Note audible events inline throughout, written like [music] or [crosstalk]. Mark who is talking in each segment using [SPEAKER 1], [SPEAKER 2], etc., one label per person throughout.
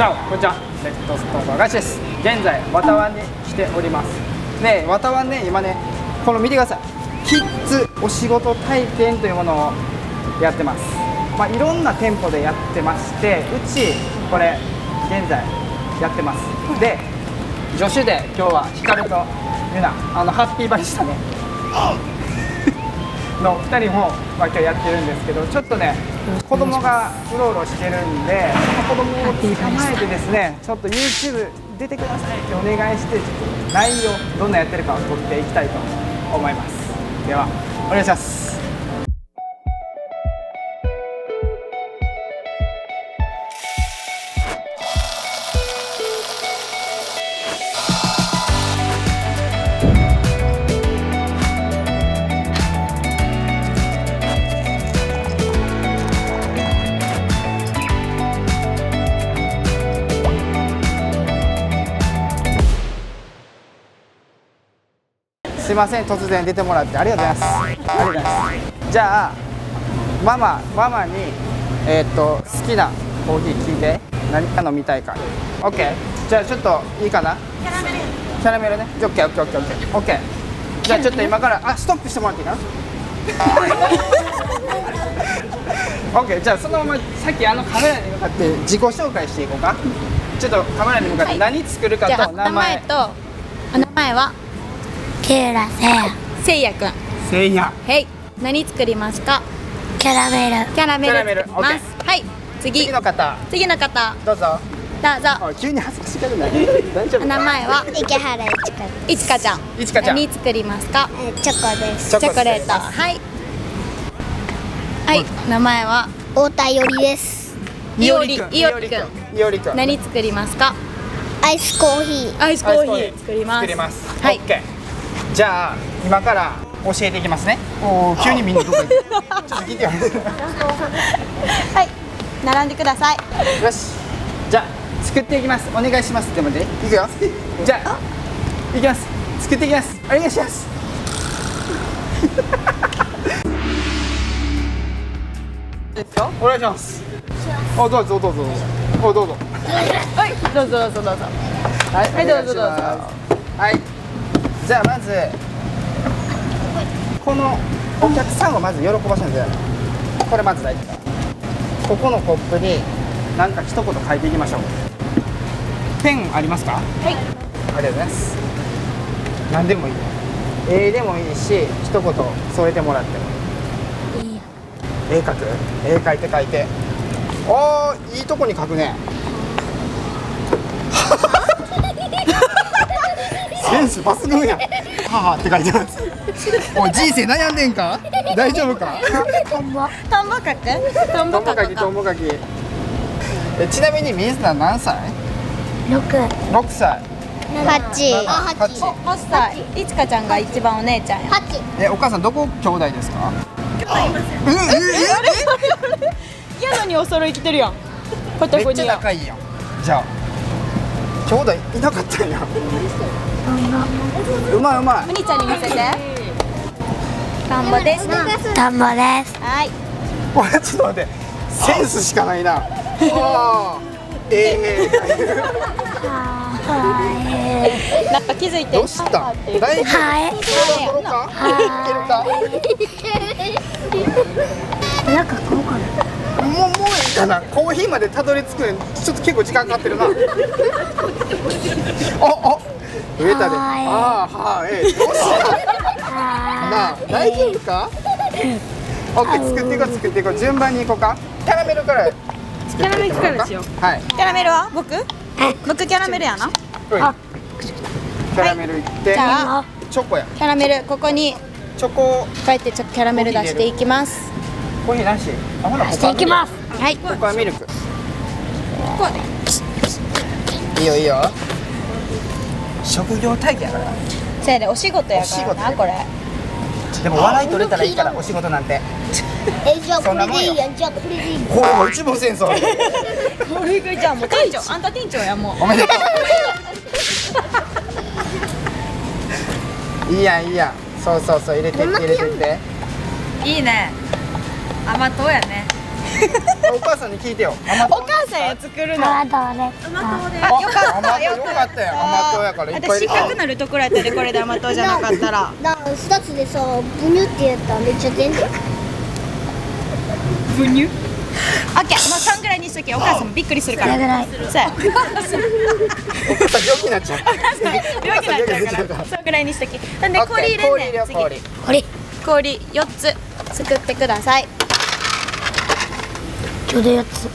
[SPEAKER 1] チャオこんにちは。レッドストーンガシです。現在綿湾に来ております。ね綿湾ね今ねこの見てください。キッズお仕事体験というものをやってます。まあ、いろんな店舗でやってましてうちこれ現在やってます。で助手で今日は光とユナあのハッピーバリスタねの2人も、ま、今日やってるんですけどちょっとね子供がうろうろしてるんでその子供を捕まえてですねちょっと YouTube 出てくださいってお願いしてちょっと内容どんなやってるかを撮っていきたいと思います。ではお願いします。すいません突然出てもらってありがとうございます。ありがとうございます。じゃあママママにえー、っと好きなコーヒー聞いて。何か飲みたいか。OK じゃあちょっといいかな？キャラメルキャラメルね。OKOKOKOK じゃあちょっと今からあストップしてもらっていいかな？OK じゃあそのままさっきあのカメラに向かって自己紹介していこうか。ちょっとカメラに向かって何作るか
[SPEAKER 2] じゃあ
[SPEAKER 1] と名前,、
[SPEAKER 2] とお名前は？
[SPEAKER 3] ケーラセア
[SPEAKER 2] せいやくん。
[SPEAKER 1] せいや。
[SPEAKER 2] はい。何作りますか？
[SPEAKER 3] キャラメル。
[SPEAKER 2] キャラメルます。はい。次。
[SPEAKER 1] 次の方。
[SPEAKER 2] 次の方。
[SPEAKER 1] どうぞ。
[SPEAKER 2] どうぞ。
[SPEAKER 1] あ急に恥ずかしがるな。い大丈夫。
[SPEAKER 2] お名前は？
[SPEAKER 3] 池原いちか
[SPEAKER 2] いちかちゃん。
[SPEAKER 1] いちかちゃん。
[SPEAKER 2] 何作りますか？
[SPEAKER 3] チョコです。
[SPEAKER 1] チョコ
[SPEAKER 2] レート。はい。はい。名前は？
[SPEAKER 3] 太田よりです。
[SPEAKER 2] いおり
[SPEAKER 1] くん。
[SPEAKER 2] いおりくん。
[SPEAKER 1] いおりくん。
[SPEAKER 2] 何作りますか？
[SPEAKER 3] アイスコーヒー。
[SPEAKER 2] アイスコーヒー作ります。
[SPEAKER 1] 作ります。
[SPEAKER 2] はい。
[SPEAKER 1] OK じゃあ今から教えていきますね。おー。急にみんなどこ行く？[laughs] ちょっと聞いてよ。
[SPEAKER 2] はい。並んでください。
[SPEAKER 1] よし。じゃあ作っていきます。お願いします。って待っていくよ。[laughs] じゃあいきます。作っていきます。お願いします。[laughs] ですよ。お願いします。おどうぞどうぞどうぞ。おどうぞ。
[SPEAKER 2] はい。どうぞどうぞどうぞ。
[SPEAKER 1] はい、
[SPEAKER 2] はいどうぞどうぞ。
[SPEAKER 1] はいじゃあまずこのお客さんをまず喜ばせるんでこれまず大事だ。ここのコップに何か一言書いていきましょう。ペンありますか？
[SPEAKER 2] はい。
[SPEAKER 1] ありがとうございます。何でもいい。絵でもいいし一言添えてもらっても。いい絵描く？絵描いて描いて。あーいいとこに描くねセンス抜群や母って書いてます。おい人生悩んでんか？大丈夫か？
[SPEAKER 3] トンボ。
[SPEAKER 2] トンボかくトンボか
[SPEAKER 1] きトンボかきえちなみに水田何歳？
[SPEAKER 3] 六。
[SPEAKER 1] 6歳。
[SPEAKER 3] 八。
[SPEAKER 1] あ八
[SPEAKER 2] 8歳。いちかちゃんが一番お姉ちゃんや。
[SPEAKER 3] 八。
[SPEAKER 1] えお母さんどこ兄弟ですか？うんうん
[SPEAKER 2] やのにお揃い着てるやん。
[SPEAKER 1] めっちゃ仲いいやん。じゃあ兄弟いなかったんやうまいうまい。
[SPEAKER 2] むにちゃんに見せて。田んぼです。
[SPEAKER 3] トンボです。
[SPEAKER 2] はい。
[SPEAKER 1] これちょっと待って。センスしかないな。あーえ
[SPEAKER 2] なんか気づいて。
[SPEAKER 1] ー、どうした？
[SPEAKER 3] はい。
[SPEAKER 1] 取ろうかい。けるか
[SPEAKER 3] なんかこうかな？
[SPEAKER 1] もうもういいかな。コーヒーまでたどり着くのにちょっと結構時間かかってるな。ああ植えたで
[SPEAKER 3] はい。
[SPEAKER 1] ああはい。どうしたなあ大丈夫か？オッケー作っていこう作っていこう。順番にいこうか？キャラメルから作っていってもらおうか？
[SPEAKER 2] キャラメルからしよ。
[SPEAKER 1] はい。
[SPEAKER 2] キャラメルは僕？僕キャラメルやな。
[SPEAKER 1] あ。キャラメルいって、
[SPEAKER 2] じゃあ。
[SPEAKER 1] チョコや。
[SPEAKER 2] キャラメルここに
[SPEAKER 1] チョコ。
[SPEAKER 2] こうやってちょキャラメル出していきます。
[SPEAKER 1] コーヒーなし？あほら
[SPEAKER 3] していきます。
[SPEAKER 2] はい。
[SPEAKER 1] ここはミルク。
[SPEAKER 2] ここで。
[SPEAKER 1] いいよいいよ職業体験やからな。
[SPEAKER 2] せやでお仕事やから
[SPEAKER 1] お仕事や
[SPEAKER 2] なこれ。
[SPEAKER 1] でも笑い取れたらいいからお仕事なんて。
[SPEAKER 3] えじゃあ
[SPEAKER 1] そんなもんよ。
[SPEAKER 3] やんじゃあこれでいい
[SPEAKER 1] これも一番戦争
[SPEAKER 2] これじゃあもう店長あんた店長やもう。
[SPEAKER 1] おめでとう。いいやんいいやん。そうそうそう入れて入れてって。
[SPEAKER 2] いいね。甘党やね [laughs]
[SPEAKER 1] お母さんに聞いてよ。甘党。
[SPEAKER 2] お母さんや作るの。
[SPEAKER 3] あどうで。すか
[SPEAKER 2] あよかった。
[SPEAKER 1] 甘党。よかったよ。甘党やからいっぱい。
[SPEAKER 2] 私失格なるところやったでこれで甘党じゃなかったら。
[SPEAKER 3] だ二つでさブニュって言ったらめっちゃ出んねん
[SPEAKER 2] ブニュ？オッケー。もうそんぐらいにしときお母さんもびっくりするから。そうや。
[SPEAKER 1] お母さん病気になっちゃう。
[SPEAKER 2] 病気になっちゃうから。そんぐらいにしとき。なんで氷入れんねん。
[SPEAKER 1] 氷。
[SPEAKER 2] 氷。四つ作ってください
[SPEAKER 3] ちょうど4つ。
[SPEAKER 2] オ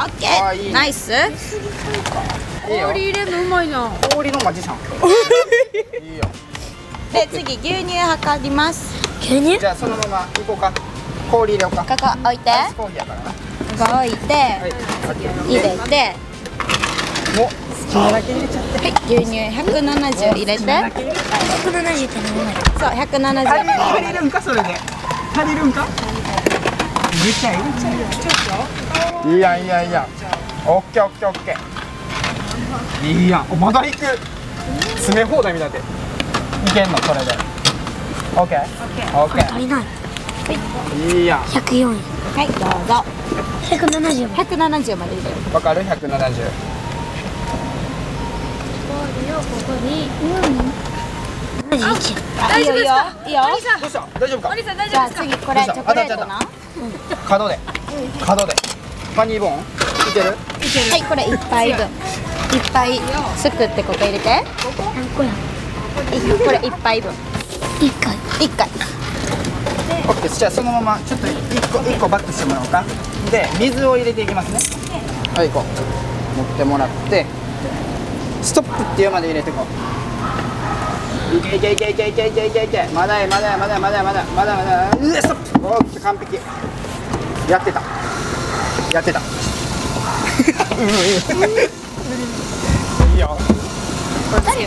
[SPEAKER 2] ッケ
[SPEAKER 1] あー
[SPEAKER 2] ナイス。
[SPEAKER 1] いいよ。
[SPEAKER 2] 入れるのうまいな。
[SPEAKER 1] 氷のマジシャンいいよ。
[SPEAKER 2] で次牛乳測ります。
[SPEAKER 3] 牛乳？
[SPEAKER 1] じゃあそのまま行こうか。氷入れようか。
[SPEAKER 2] ここ置いて。
[SPEAKER 1] アイスコーヒーやからな。
[SPEAKER 2] ここ置いて。
[SPEAKER 1] はい
[SPEAKER 2] 入れて
[SPEAKER 1] もう好きなだけ入れちゃっ。て
[SPEAKER 2] はい牛乳170入れて。
[SPEAKER 3] 170って何枚
[SPEAKER 2] そう170
[SPEAKER 1] 足り足りるんかそれで。足りるんか？いいやんいいやんいいや。んオッケーオッケーオッケー。いいやんおまだ行く。詰め放題みたいでいけんのそれで。オッケー？オッケ
[SPEAKER 3] 足りない。
[SPEAKER 1] ーいいや。ん
[SPEAKER 3] 104円
[SPEAKER 2] はいどうぞ。
[SPEAKER 3] 170
[SPEAKER 2] 170まで入れる
[SPEAKER 1] わかる
[SPEAKER 3] ？17071
[SPEAKER 2] あいいよいいよ。いいよ。
[SPEAKER 1] どうした？大丈夫か？
[SPEAKER 2] じゃあ次これチョコレートな
[SPEAKER 1] 角で。角で。ハニーボーン？いける？
[SPEAKER 2] はいこれ一杯分。一杯すくってここ入れて。
[SPEAKER 3] 何個や？
[SPEAKER 2] いこれ一杯分。
[SPEAKER 3] 1回。
[SPEAKER 2] 一回。
[SPEAKER 1] オッケー。じゃあそのままちょっと一個一個バックしてもらおうか。で水を入れていきますね。はいこう。持ってもらって。ストップっていうまで入れてこういけいけいけいけいけいけいけいけまだやまだやまだやまだやまだやまだやまだやうわストップオッケー完璧やってたやってたうんいいよ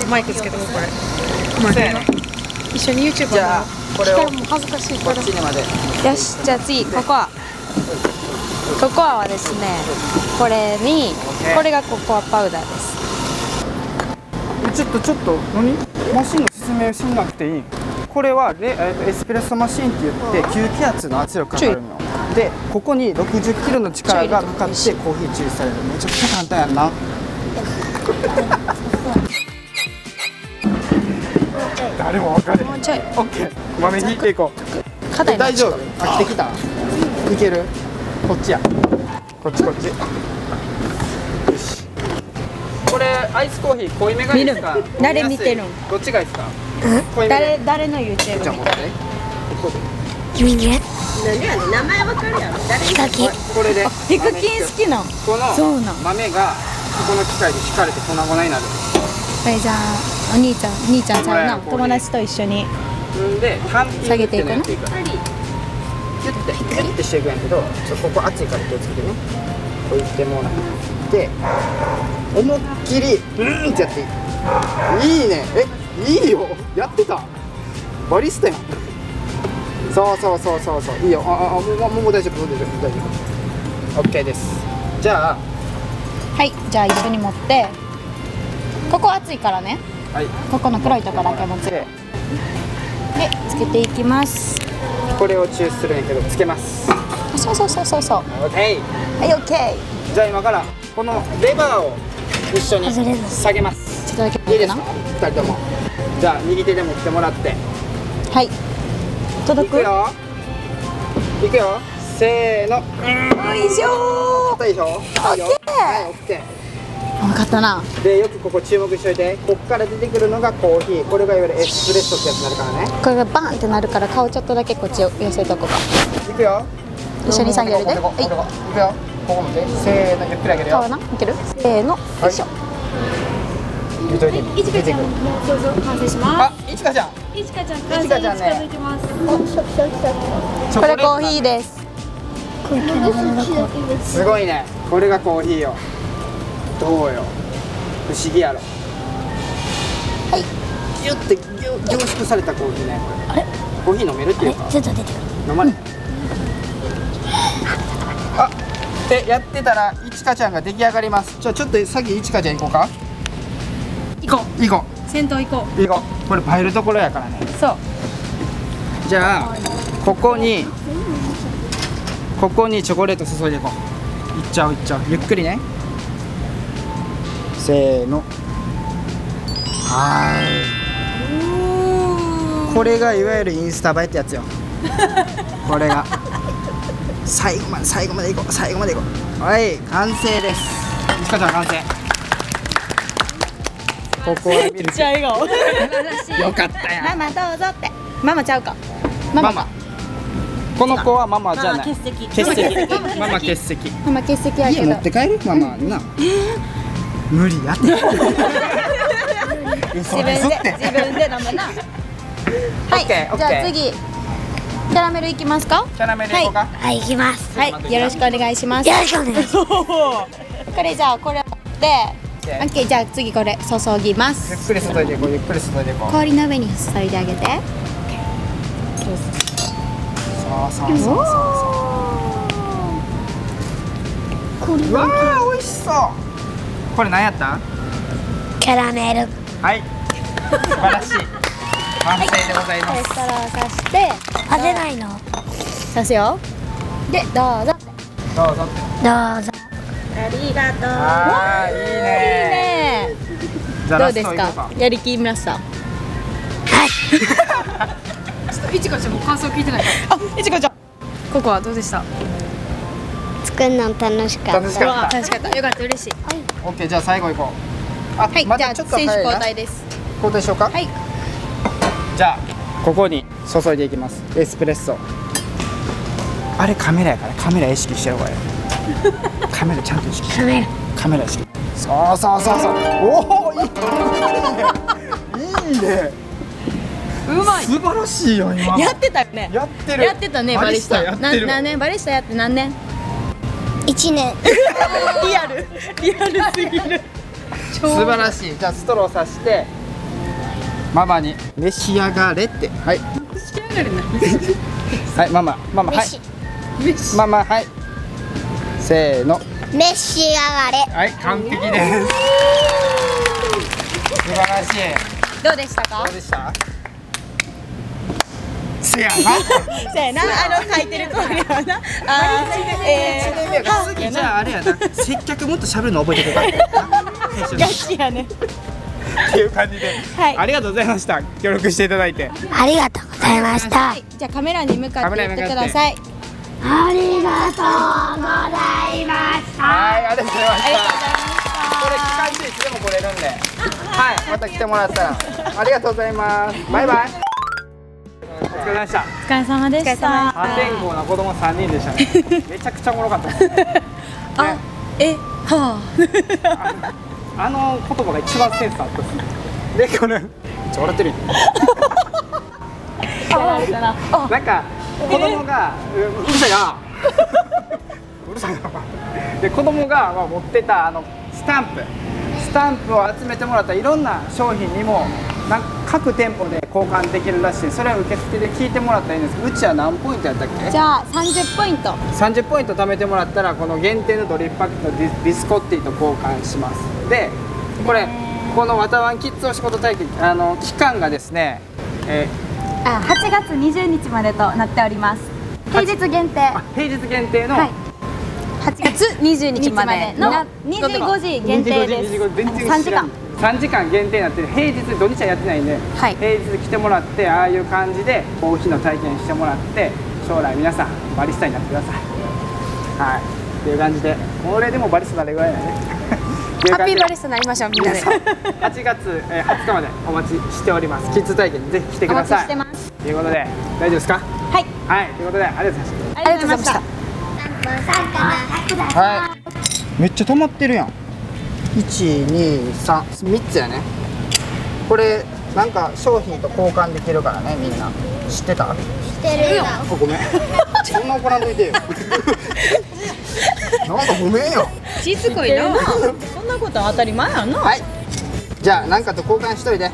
[SPEAKER 2] マイクつけてここれ
[SPEAKER 1] そうやね
[SPEAKER 2] 一緒に YouTube
[SPEAKER 1] じゃあこれをこ
[SPEAKER 2] 恥ずかしい
[SPEAKER 1] っちにまで
[SPEAKER 2] よしじゃあ次ココアココアはですねこれにこれがココアパウダーです
[SPEAKER 1] ちょっとちょっと何マシン説明しなくていい。これはレ、えーとエスプレッソマシンって言って吸気圧の圧力かかるの。よでここに60キロの力がかかってコーヒー抽出される。めちゃくちゃ簡単やんな。誰も分かれ
[SPEAKER 2] もうちょい。
[SPEAKER 1] オッケー。豆引いていこう。大丈夫？飽きてきた？いける？こっちや。こっちこっちこれアイスコーヒー濃いめがいいですか？
[SPEAKER 2] 見る。誰見てるん
[SPEAKER 1] どっちがいいですか？
[SPEAKER 2] 誰誰の YouTube 見て
[SPEAKER 1] じゃあ持って。
[SPEAKER 3] 人間？ヒカキ。
[SPEAKER 1] これで
[SPEAKER 2] ヒクキン好きなん
[SPEAKER 1] この
[SPEAKER 2] そうなん
[SPEAKER 1] 豆がここの機械で引かれて粉々になる。
[SPEAKER 2] これじゃあお兄ちゃん兄ちゃんちゃうな。友達と一緒に。
[SPEAKER 1] んで単品
[SPEAKER 2] 下げていくの
[SPEAKER 1] キュッてキュッてしていくんやけどちょっとここ熱いから気をつけてね。置いてもらって思いっきりうーんってやっていい。いいね。えいいよ。やってた。バリスタやん。そうそうそうそうそう。いいよ。あああもうもう大丈夫。もう大丈夫。大丈夫。OK です。じゃあ。
[SPEAKER 2] はい。じゃあ一緒に持って。ここ熱いからね。
[SPEAKER 1] はい。
[SPEAKER 2] ここの黒いとこだけ持つ。で
[SPEAKER 1] で
[SPEAKER 2] つけていきます。
[SPEAKER 1] これを抽出するんやけどつけます。
[SPEAKER 2] あそうそうそうそうそう。
[SPEAKER 1] OK
[SPEAKER 2] はいオッケー
[SPEAKER 1] じゃあ今からこのレバーを一緒に下げます。
[SPEAKER 2] ちょっとだけ。
[SPEAKER 1] いいですか？二人とも。じゃあ右手で持ってもらって。
[SPEAKER 2] はい。
[SPEAKER 1] い
[SPEAKER 2] 届く？
[SPEAKER 1] くよ。いくよ。せーの。
[SPEAKER 2] よいしょ
[SPEAKER 1] 硬いでしょはいよはいオッケ
[SPEAKER 2] ー。分かったな。
[SPEAKER 1] ーでよくここ注目しといて。こっから出てくるのがコーヒー。これがいわゆるエスプレッソってやつになるからね。
[SPEAKER 2] これがバンってなるから。顔ちょっとだけこっちを寄せとこうか。
[SPEAKER 1] いくよ。
[SPEAKER 2] 一緒に下げるで。
[SPEAKER 1] ここここここいくよここ持ってせーのゆっくり上げるよ。
[SPEAKER 2] いける？せーのよいしょ。
[SPEAKER 1] 見といちかちゃん
[SPEAKER 4] どうぞ完成しま
[SPEAKER 1] あいちかちゃん。
[SPEAKER 4] す。いちかちゃん完成に近づいてます。
[SPEAKER 2] これコー
[SPEAKER 1] ー
[SPEAKER 2] ヒーです。
[SPEAKER 1] すごいね。これがコーヒーよ。どうよ。不思議やろ。
[SPEAKER 2] はい。
[SPEAKER 1] ギュッて凝凝縮されたコーヒーね。これ？コーヒー飲めるっていうか。
[SPEAKER 3] ちょっと出て。くる
[SPEAKER 1] 飲まれあってやってたらいちかちゃんが出来上がります。ちょちょっと先いちかちゃん行こうか。
[SPEAKER 4] 行こ
[SPEAKER 1] 行こ
[SPEAKER 4] う。先頭行こ
[SPEAKER 1] う。行こう。これ映えるところやからね。
[SPEAKER 2] そう。
[SPEAKER 1] じゃあここにここにチョコレート注いでいこう。いっちゃういっちゃう。ゆっくりね。せーの。はー。いこれがいわゆるインスタ映えってやつよ。これが最後まで最後までいこう最後までいこう。はい完成です。いちかちゃん完成。ここはミルク
[SPEAKER 2] じゃあ笑顔。[laughs]
[SPEAKER 1] よかったや
[SPEAKER 2] ママどうぞって。ママちゃうか。
[SPEAKER 1] ママ。この子はママじゃない。
[SPEAKER 2] 欠席。
[SPEAKER 1] 欠席。ママ欠席。
[SPEAKER 2] ママ欠席。やけど
[SPEAKER 1] 家持って帰る？ママにな。無理やって。嘘
[SPEAKER 2] 自分で自分で飲むな。[laughs] はいじゃあ次キャラメルいきますか？
[SPEAKER 1] キャラメルい。こうか、
[SPEAKER 3] はい、行きます。
[SPEAKER 2] はいよろしくお願いします。
[SPEAKER 3] よろしくお願いします。
[SPEAKER 2] これじゃあこれで
[SPEAKER 1] オッケー
[SPEAKER 2] じゃあ次これ注ぎます。
[SPEAKER 1] ゆっくり注いでいこうゆっくり注いでいこう。
[SPEAKER 2] 氷の上に注いであげて。
[SPEAKER 1] そうそうそうそう。そううわー美味しそう。これ何やった？
[SPEAKER 3] キャラメル。
[SPEAKER 1] はい。素晴らしい完成でございます、
[SPEAKER 2] そしたら刺して
[SPEAKER 3] 混ぜないの。
[SPEAKER 2] 刺すよ。でどうぞ。
[SPEAKER 1] どうぞ。
[SPEAKER 3] どうぞ。
[SPEAKER 2] ありがとう。
[SPEAKER 1] あーいいね。
[SPEAKER 2] ね。
[SPEAKER 1] じゃあラス
[SPEAKER 2] どうですか？やりきりました。
[SPEAKER 3] はい。[laughs]
[SPEAKER 4] ちょっといちかちゃんも感想聞いてないから。
[SPEAKER 2] あいちかちゃん。
[SPEAKER 4] ここはどうでした？
[SPEAKER 3] 作るの楽しかった。
[SPEAKER 1] 楽しかった。
[SPEAKER 2] 楽しかった。よかった嬉しい。
[SPEAKER 1] オッケーじゃあ最後いこう。あ
[SPEAKER 2] はい、じゃあ
[SPEAKER 1] またちょっと
[SPEAKER 2] 選手交代です。
[SPEAKER 1] 交代しようか。
[SPEAKER 2] はい
[SPEAKER 1] じゃあここに注いでいきます。エスプレッソ。あれカメラやからカメラ意識してる方がいいカメラちゃんと意識して
[SPEAKER 3] カメラ。
[SPEAKER 1] カメラ意識。そうそうそうそう。おおいいね。いいね。
[SPEAKER 2] うまい。
[SPEAKER 1] 素晴らしいよ今。
[SPEAKER 2] やってたよね。
[SPEAKER 1] やってる。
[SPEAKER 2] やってたねバリスタ
[SPEAKER 1] やってる。
[SPEAKER 2] な何年バリスタやって何年？
[SPEAKER 3] 一年。[laughs]
[SPEAKER 2] リアル。リアルすぎる。[laughs]
[SPEAKER 1] 素晴らしい。じゃあストローさしてママに。召し上がれって。はい。
[SPEAKER 4] 仕上がるな
[SPEAKER 1] はいママ。ママはい。
[SPEAKER 3] 飯
[SPEAKER 1] ママはい。せーの。
[SPEAKER 3] 召し上がれ。
[SPEAKER 1] はい完璧です。[laughs] 素晴らしい。
[SPEAKER 2] どうでしたか？
[SPEAKER 1] どうでした？せやな。[laughs]
[SPEAKER 2] せやな。あの書いてる通りはな。[laughs] あーえ
[SPEAKER 1] 1年目が次じゃああれやな。接客もっと喋るの覚えてくれた
[SPEAKER 2] ー、ガチやね
[SPEAKER 1] っていう感じで、
[SPEAKER 2] はい。
[SPEAKER 1] ありがとうございました。協力していただいて。
[SPEAKER 3] ありがとうございました。
[SPEAKER 2] はい。じゃあカメラに向かって言って。ください。
[SPEAKER 3] ありがとうございました。
[SPEAKER 1] はいありがとうございました。
[SPEAKER 2] ありがとうございました。
[SPEAKER 1] これ期間中いつでも来れるんで。はいまた来てもらったら。ありがとうございます。バイバイ。お疲れ様でした。
[SPEAKER 4] お疲れ様でした。
[SPEAKER 1] 破天荒な子供3人でしたね。[laughs] めちゃくちゃおもろかったです、[laughs] ね、
[SPEAKER 2] あえは
[SPEAKER 1] あ [laughs] の言葉が一番センスあったですね。でこれめっちゃ笑ってるやん。[laughs]
[SPEAKER 2] な
[SPEAKER 1] なんか子供が、ううるさいな。うるさいな。で子供が、まあ、持ってたあのスタンプ。スタンプを集めてもらったいろんな商品にもなんか各店舗で交換できるらしい。それは受付で聞いてもらったらいいんですけどうちは何ポイントやったっけ？
[SPEAKER 2] じゃあ30ポイント。
[SPEAKER 1] 30ポイント貯めてもらったらこの限定のドリップパックとディビスコッティと交換しますでこれこのワタワンキッズお仕事体験あの期間がですね、え
[SPEAKER 4] あ8月20日までとなっております。平日限定。
[SPEAKER 1] 平日限定の、
[SPEAKER 4] はい。8月20日までの。
[SPEAKER 1] な
[SPEAKER 4] 25時限定です。
[SPEAKER 1] 25時全然
[SPEAKER 4] 3時。間。
[SPEAKER 1] 3時間限定になってる平日土日はやってないんで、
[SPEAKER 4] はい。
[SPEAKER 1] 平日来てもらってああいう感じでコーヒーの体験してもらって将来皆さんバリスタになってください。はい。っていう感じでこれでもバリスタになるぐらいだね
[SPEAKER 2] ハッピーバリスタになりましょうみんなで
[SPEAKER 1] 皆さん8月えー20日までお待ちしておりますキッズ体験にぜひ来てく
[SPEAKER 2] お待ち
[SPEAKER 1] ださい
[SPEAKER 2] してます
[SPEAKER 1] ということで大丈夫ですか？
[SPEAKER 2] はい
[SPEAKER 1] はいということでありがとうございました
[SPEAKER 2] ありがとうございました
[SPEAKER 1] はい。めっちゃ溜まってるやん。一二三三つやね。これなんか商品と交換できるからねみんな。知ってた？知ってるよ。ごめん。そんな怒らんといてよ。[laughs] なんかごめんよ。[laughs]
[SPEAKER 2] しつこいなこと当たり前やな
[SPEAKER 1] はい。じゃあなんかと交換しといて。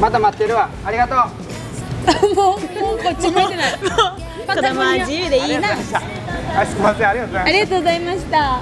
[SPEAKER 1] また待ってるわ。ありがとう。[laughs]
[SPEAKER 2] もうもうこっち向いてない子供は自由でいいな
[SPEAKER 1] すみませんありがとうございました
[SPEAKER 2] ありがとうございました